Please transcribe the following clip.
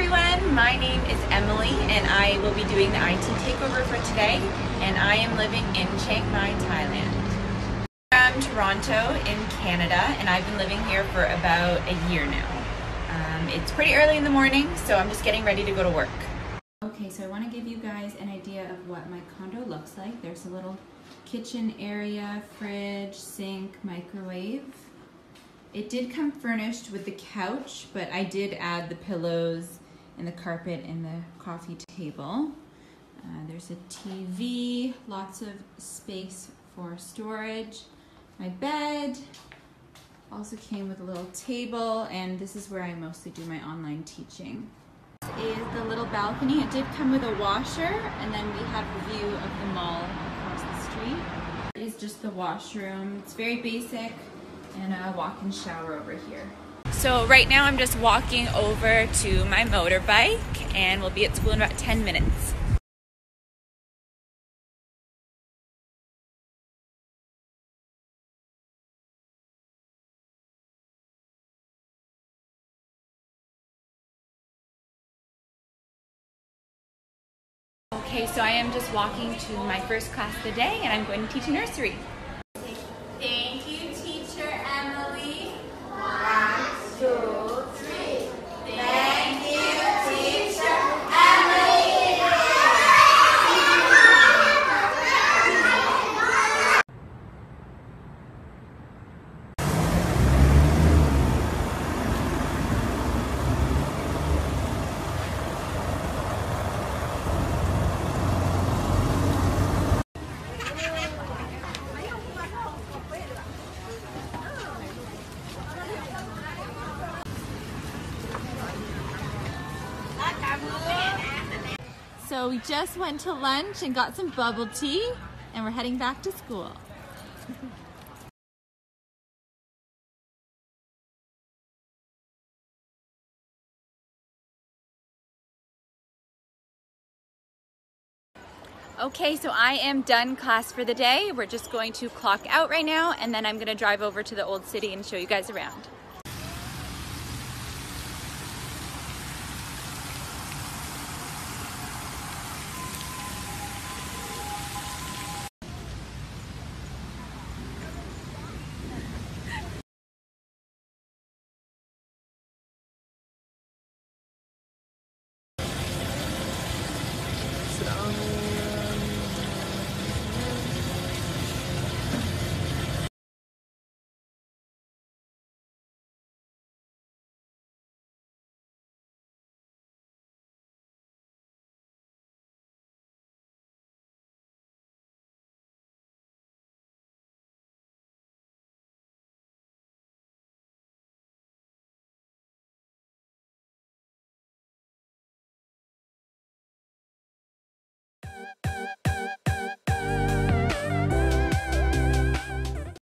everyone, my name is Emily and I will be doing the ITA takeover for today and I am living in Chiang Mai, Thailand. I'm Toronto in Canada and I've been living here for about a year now. Um, it's pretty early in the morning so I'm just getting ready to go to work. Okay, so I want to give you guys an idea of what my condo looks like. There's a little kitchen area, fridge, sink, microwave. It did come furnished with the couch, but I did add the pillows and the carpet and the coffee table. Uh, there's a TV, lots of space for storage. My bed also came with a little table, and this is where I mostly do my online teaching. This is the little balcony. It did come with a washer, and then we have a view of the mall across the street. It is just the washroom. It's very basic and a walk-in shower over here. So right now I'm just walking over to my motorbike and we'll be at school in about 10 minutes. Okay, so I am just walking to my first class of the day and I'm going to teach nursery. So we just went to lunch and got some bubble tea and we're heading back to school. Okay, so I am done class for the day. We're just going to clock out right now and then I'm gonna drive over to the old city and show you guys around.